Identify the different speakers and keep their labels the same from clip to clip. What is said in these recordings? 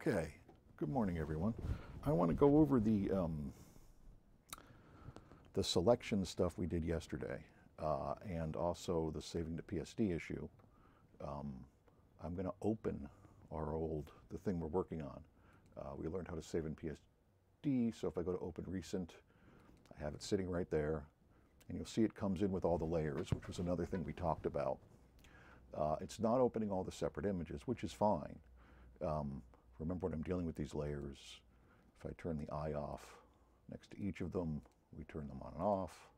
Speaker 1: Okay, good morning, everyone. I want to go over the um, the selection stuff we did yesterday, uh, and also the saving to PSD issue. Um, I'm going to open our old the thing we're working on. Uh, we learned how to save in PSD, so if I go to Open Recent, I have it sitting right there, and you'll see it comes in with all the layers, which was another thing we talked about. Uh, it's not opening all the separate images, which is fine. Um, remember when I'm dealing with these layers, if I turn the eye off next to each of them, we turn them on and off.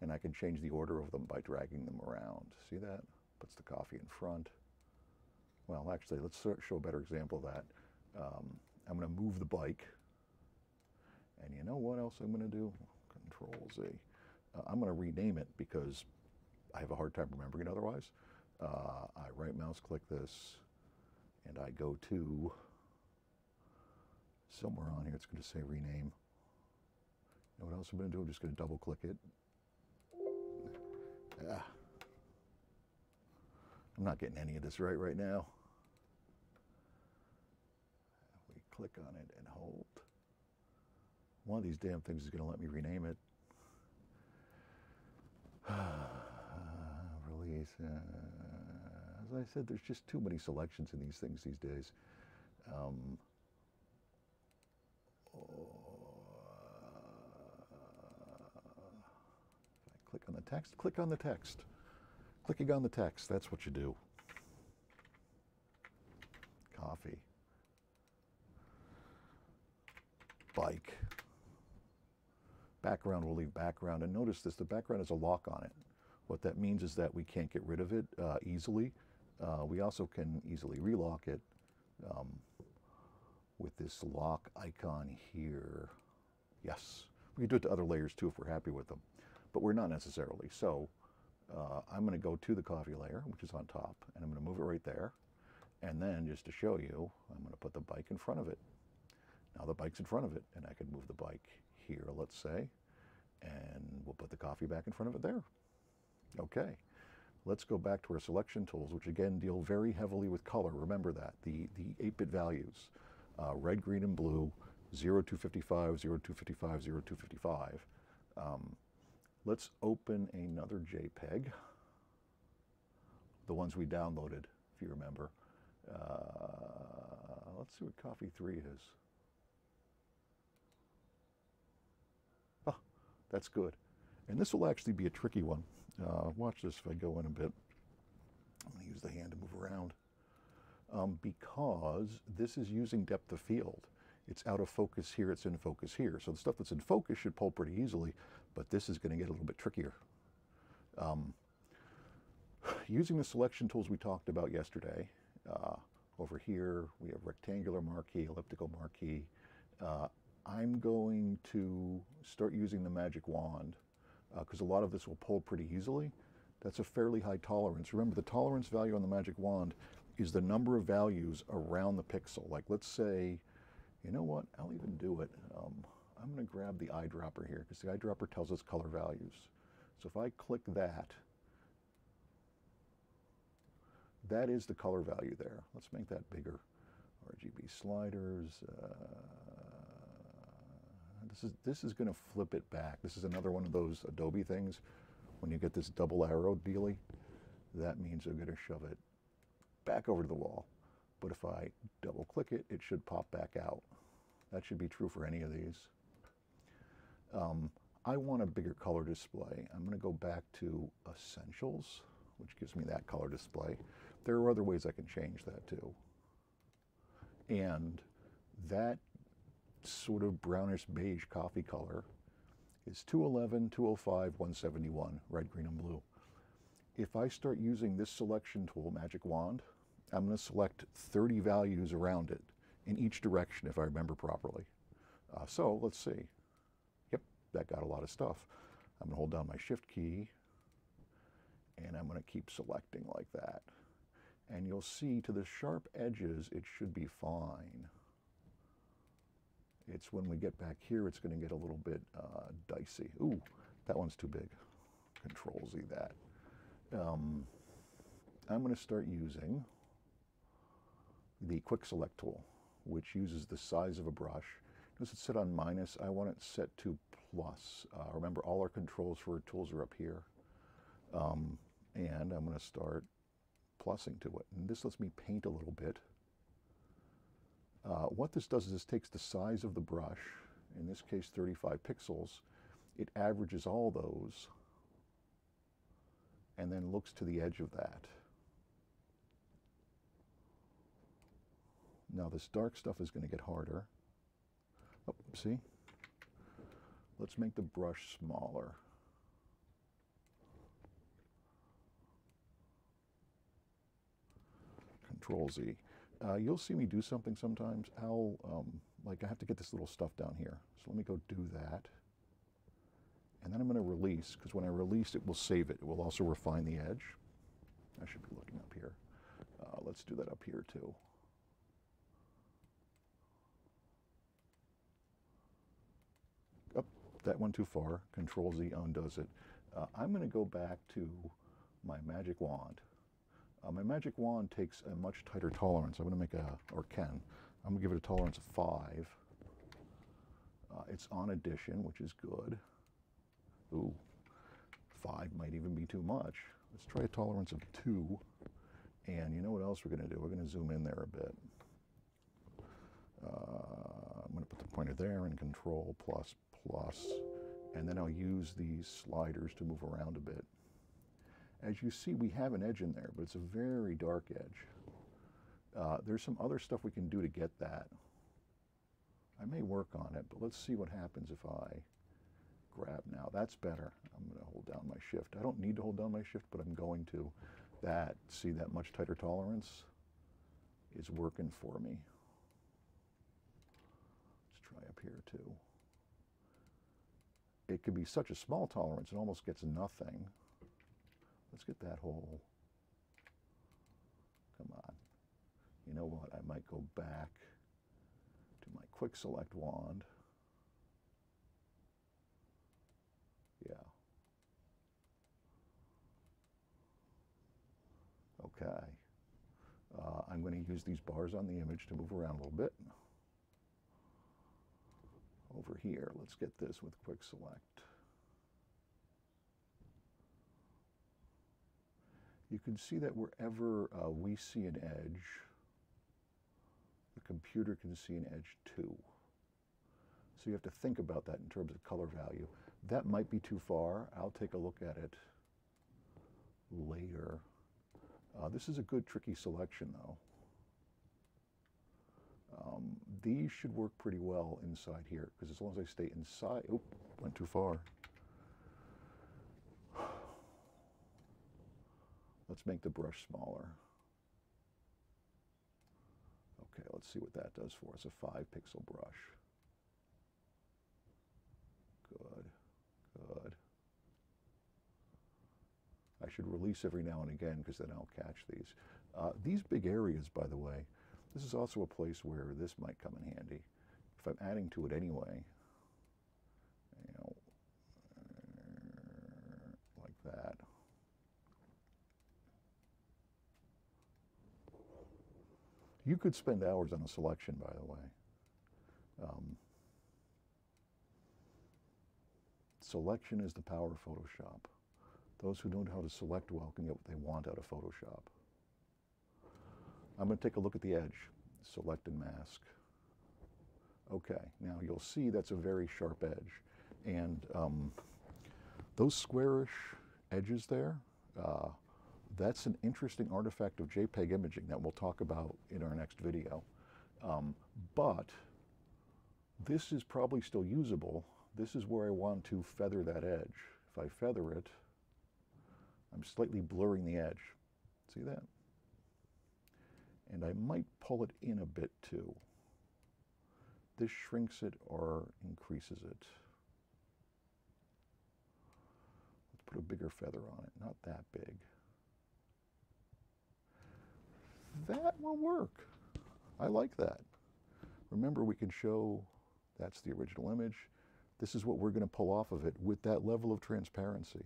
Speaker 1: And I can change the order of them by dragging them around. See that? Puts the coffee in front. Well, actually, let's show a better example of that. Um, I'm going to move the bike. And you know what else I'm going to do? Control Z. Uh, I'm going to rename it because I have a hard time remembering it otherwise. Uh, I right mouse click this and I go to somewhere on here, it's going to say rename. You know what else I'm going to do? I'm just going to double click it. Ah. I'm not getting any of this right right now. We click on it and hold. One of these damn things is going to let me rename it. Release. Uh, I said, there's just too many selections in these things these days. Um, oh, I click on the text, click on the text. Clicking on the text, that's what you do. Coffee. Bike. Background, we'll leave background. And notice this, the background has a lock on it. What that means is that we can't get rid of it uh, easily. Uh, we also can easily relock it um, with this lock icon here. Yes, we can do it to other layers too if we're happy with them, but we're not necessarily. So uh, I'm going to go to the coffee layer, which is on top, and I'm going to move it right there. And then just to show you, I'm going to put the bike in front of it. Now the bike's in front of it, and I can move the bike here, let's say, and we'll put the coffee back in front of it there. Okay. Let's go back to our selection tools, which again deal very heavily with color. Remember that, the, the 8-bit values, uh, red, green, and blue, 0, 255, 0, 255, 0, 255. Um, let's open another JPEG, the ones we downloaded, if you remember. Uh, let's see what Coffee 3 is. Oh, that's good. And this will actually be a tricky one. Uh, watch this if I go in a bit. I'm going to use the hand to move around. Um, because this is using depth of field. It's out of focus here, it's in focus here. So the stuff that's in focus should pull pretty easily, but this is going to get a little bit trickier. Um, using the selection tools we talked about yesterday, uh, over here we have rectangular marquee, elliptical marquee. Uh, I'm going to start using the magic wand because uh, a lot of this will pull pretty easily. That's a fairly high tolerance. Remember, the tolerance value on the magic wand is the number of values around the pixel. Like, let's say, you know what, I'll even do it. Um, I'm going to grab the eyedropper here because the eyedropper tells us color values. So if I click that, that is the color value there. Let's make that bigger. RGB sliders. Uh, this is, this is going to flip it back. This is another one of those Adobe things. When you get this double arrow dealy, that means they're going to shove it back over to the wall. But if I double click it, it should pop back out. That should be true for any of these. Um, I want a bigger color display. I'm going to go back to Essentials, which gives me that color display. There are other ways I can change that too. And that sort of brownish beige coffee color is 211, 205, 171, red, green, and blue. If I start using this selection tool, Magic Wand, I'm going to select 30 values around it in each direction if I remember properly. Uh, so let's see. Yep, that got a lot of stuff. I'm going to hold down my Shift key and I'm going to keep selecting like that. And you'll see to the sharp edges, it should be fine. It's when we get back here, it's going to get a little bit uh, dicey. Ooh, that one's too big. Control Z that. Um, I'm going to start using the quick select tool, which uses the size of a brush. Does it sit on minus? I want it set to plus. Uh, remember, all our controls for our tools are up here. Um, and I'm going to start plussing to it. And this lets me paint a little bit. Uh, what this does is this takes the size of the brush, in this case 35 pixels, it averages all those and then looks to the edge of that. Now this dark stuff is going to get harder. Oh, see? Let's make the brush smaller. Control Z. Uh, you'll see me do something sometimes. I'll, um, like I have to get this little stuff down here. So let me go do that. And then I'm going to release, because when I release it will save it. It will also refine the edge. I should be looking up here. Uh, let's do that up here too. Up, oh, that went too far. Control Z undoes it. Uh, I'm going to go back to my magic wand. Uh, my magic wand takes a much tighter tolerance. I'm going to make a, or can, I'm going to give it a tolerance of 5. Uh, it's on addition, which is good. Ooh, 5 might even be too much. Let's try a tolerance of 2. And you know what else we're going to do? We're going to zoom in there a bit. Uh, I'm going to put the pointer there and control plus plus, and then I'll use these sliders to move around a bit. As you see, we have an edge in there, but it's a very dark edge. Uh, there's some other stuff we can do to get that. I may work on it, but let's see what happens if I grab now. That's better. I'm going to hold down my shift. I don't need to hold down my shift, but I'm going to. That, see that much tighter tolerance is working for me. Let's try up here too. It could be such a small tolerance, it almost gets nothing. Let's get that hole. come on. You know what, I might go back to my quick select wand. Yeah. Okay. Uh, I'm going to use these bars on the image to move around a little bit. Over here, let's get this with quick select. You can see that wherever uh, we see an edge, the computer can see an edge too. So you have to think about that in terms of color value. That might be too far. I'll take a look at it later. Uh, this is a good tricky selection though. Um, these should work pretty well inside here because as long as I stay inside, oh, went too far. Let's make the brush smaller. Okay, let's see what that does for us. A five pixel brush. Good, good. I should release every now and again because then I'll catch these. Uh, these big areas, by the way, this is also a place where this might come in handy. If I'm adding to it anyway, you know, like that. You could spend hours on a selection, by the way. Um, selection is the power of Photoshop. Those who don't know how to select well can get what they want out of Photoshop. I'm going to take a look at the edge. Select and mask. Okay, now you'll see that's a very sharp edge. And um, those squarish edges there, uh, that's an interesting artifact of JPEG imaging that we'll talk about in our next video. Um, but this is probably still usable. This is where I want to feather that edge. If I feather it, I'm slightly blurring the edge. See that? And I might pull it in a bit too. This shrinks it or increases it. Let's put a bigger feather on it, not that big that will work. I like that. Remember, we can show that's the original image. This is what we're going to pull off of it with that level of transparency.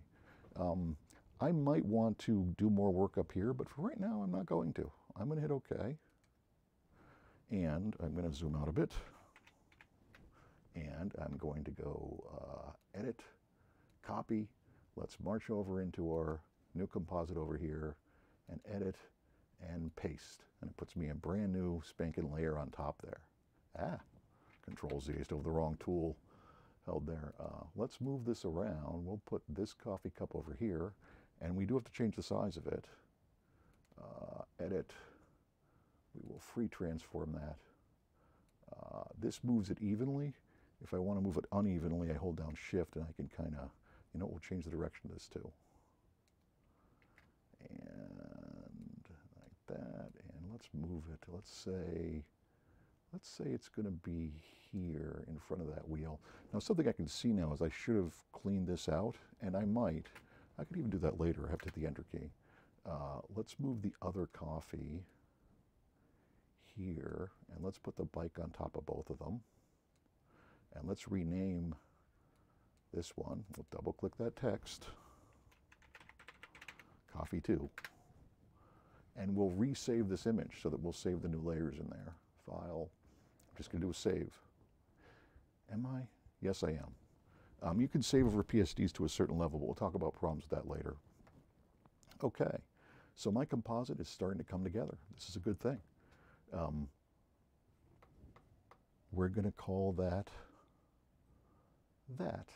Speaker 1: Um, I might want to do more work up here, but for right now, I'm not going to. I'm going to hit OK. And I'm going to zoom out a bit. And I'm going to go uh, edit, copy. Let's march over into our new composite over here and edit and paste. And it puts me a brand new spanking layer on top there. Ah, Control Z, still the wrong tool held there. Uh, let's move this around. We'll put this coffee cup over here, and we do have to change the size of it. Uh, edit. We will free transform that. Uh, this moves it evenly. If I want to move it unevenly, I hold down shift and I can kind of, you know, we'll change the direction of this too. And like that, and let's move it, let's say, let's say it's going to be here in front of that wheel. Now something I can see now is I should have cleaned this out, and I might. I could even do that later. I have to hit the enter key. Uh, let's move the other coffee here, and let's put the bike on top of both of them. And let's rename this one. We'll double click that text, coffee 2. And we'll resave this image so that we'll save the new layers in there. File, I'm just going to do a save. Am I? Yes, I am. Um, you can save over PSDs to a certain level, but we'll talk about problems with that later. Okay, so my composite is starting to come together. This is a good thing. Um, we're going to call that that.